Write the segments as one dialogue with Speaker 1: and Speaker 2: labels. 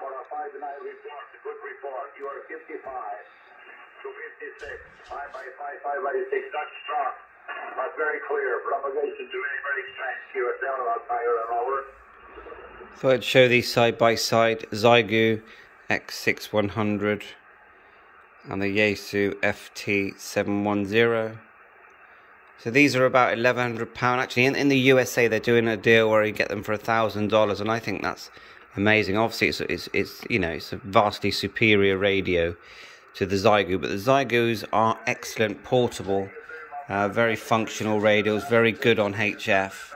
Speaker 1: for a 5 to 9 report, good report. You are 55 to 56. 5 by 5, 5 by 6. That's strong. That's very clear. Propagation to very, very strange. QSL fire and over.
Speaker 2: Thought I'd show these side by side. Xiegu X6100 and the Yaesu FT710. So these are about £1,100. Actually, in, in the USA, they're doing a deal where you get them for $1,000, and I think that's amazing. Obviously, it's, it's, it's, you know, it's a vastly superior radio to the Xiegu, but the Xiegus are excellent portable, uh, very functional radios, very good on HF.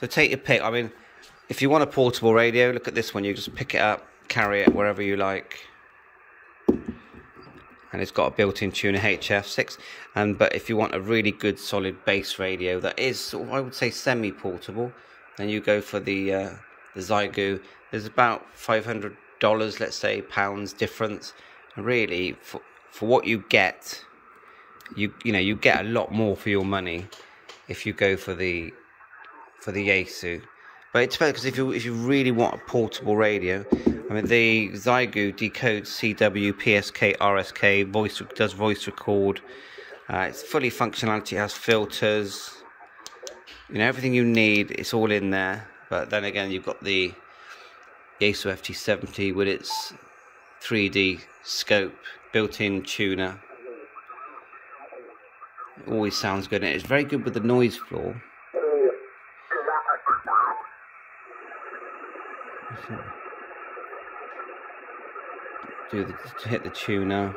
Speaker 2: So take your pick. I mean, if you want a portable radio, look at this one. You just pick it up, carry it wherever you like. And it's got a built-in tuner HF6. And but if you want a really good solid base radio that is, I would say, semi-portable, then you go for the uh, the Xiegu. There's about five hundred dollars, let's say, pounds difference. And really, for for what you get, you you know you get a lot more for your money if you go for the for the Yaesu. But it's fair because if you if you really want a portable radio, I mean the Xiegu decodes CW, PSK, RSK, voice does voice record. Uh, it's fully functionality, it has filters, you know everything you need. It's all in there. But then again, you've got the Yaesu FT710 with its 3D scope, built-in tuner. It always sounds good. It's very good with the noise floor. Do the, hit the tuner.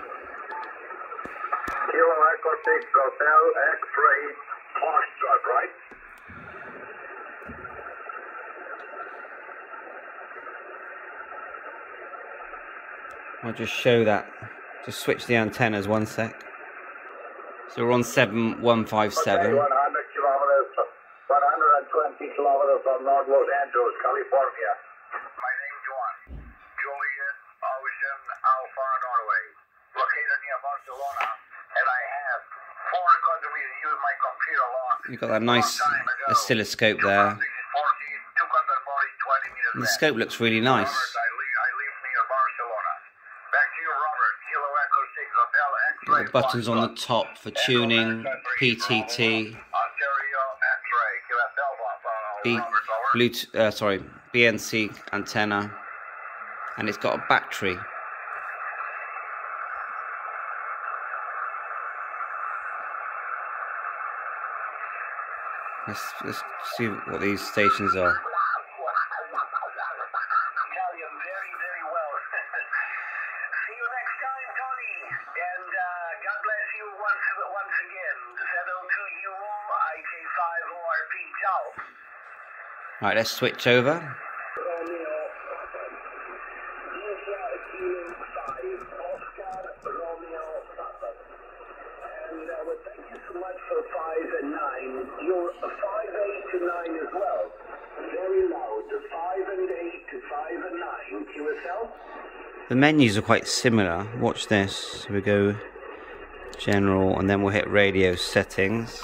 Speaker 1: Kilo Echo 6 Hotel X-ray
Speaker 2: I'll just show that. Just switch the antennas one sec. So we're on 7157.
Speaker 1: Okay, 100 kilometers, 120 kilometers from North Los Angeles, California. My name's Juan. Juliet Ocean Alpha Norway. Located near Barcelona, and I have four countries use my computer long.
Speaker 2: You've got that nice oscilloscope there.
Speaker 1: 240, 240, 20 meters
Speaker 2: And the scope looks really nice.
Speaker 1: Robert, I live, I live near Barcelona. Back to you, Robert. Kilo Echo 6 Hotel X-ray.
Speaker 2: Got the buttons on the top for tuning, PTT, B, Bluetooth, uh, sorry, BNC antenna, and it's got a battery. Let's, let's see what these stations are.
Speaker 1: Italian very, very well. See you next time, Tony. And uh, God bless you once once again. Z02U, IJ5ORP, ciao.
Speaker 2: Right, let's switch over.
Speaker 1: Uh, well, thank you so much for five and nine. You're a five eight to nine as well. Very loud. The five and eight to five and nine. QSL.
Speaker 2: The menus are quite similar. Watch this. We go general and then we'll hit radio settings.